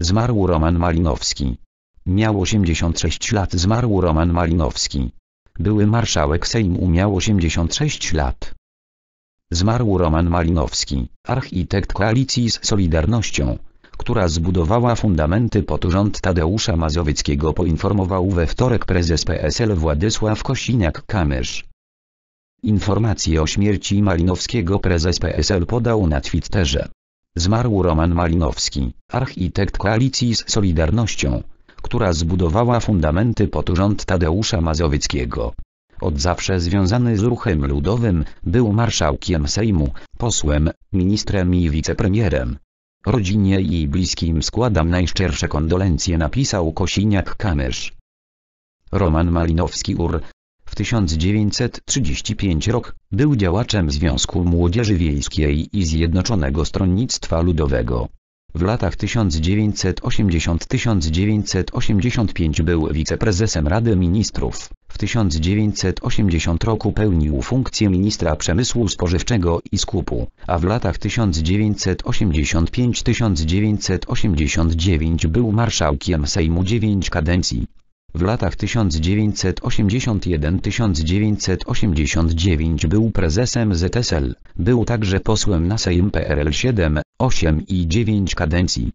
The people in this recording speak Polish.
Zmarł Roman Malinowski. Miał 86 lat. Zmarł Roman Malinowski. Były marszałek Sejmu miał 86 lat. Zmarł Roman Malinowski, architekt koalicji z Solidarnością, która zbudowała fundamenty pod urząd Tadeusza Mazowieckiego poinformował we wtorek prezes PSL Władysław Kosiniak-Kamysz. Informację o śmierci Malinowskiego prezes PSL podał na Twitterze. Zmarł Roman Malinowski, architekt koalicji z Solidarnością, która zbudowała fundamenty pod urząd Tadeusza Mazowieckiego. Od zawsze związany z ruchem ludowym, był marszałkiem Sejmu, posłem, ministrem i wicepremierem. Rodzinie i bliskim składam najszczersze kondolencje napisał Kosiniak-Kamysz. Roman Malinowski UR 1935 rok był działaczem Związku Młodzieży Wiejskiej i Zjednoczonego Stronnictwa Ludowego. W latach 1980-1985 był wiceprezesem Rady Ministrów. W 1980 roku pełnił funkcję ministra przemysłu spożywczego i skupu, a w latach 1985-1989 był marszałkiem Sejmu 9 kadencji. W latach 1981-1989 był prezesem ZSL, był także posłem na Sejm PRL 7, 8 i 9 kadencji.